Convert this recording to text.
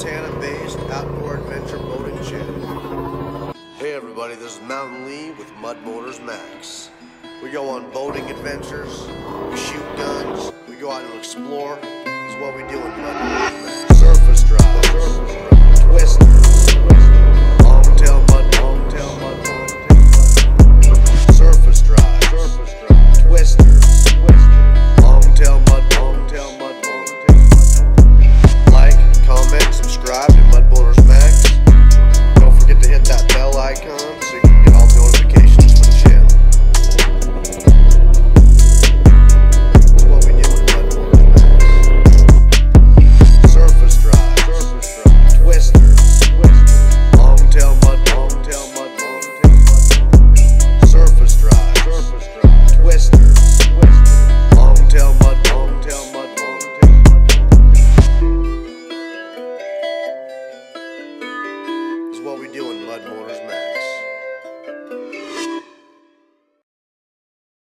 Montana-based outdoor adventure boating channel. Hey everybody, this is Mountain Lee with Mud Motors Max. We go on boating adventures, we shoot guns, we go out and explore. It's is what we do in Mud Motors Max. blood mortars.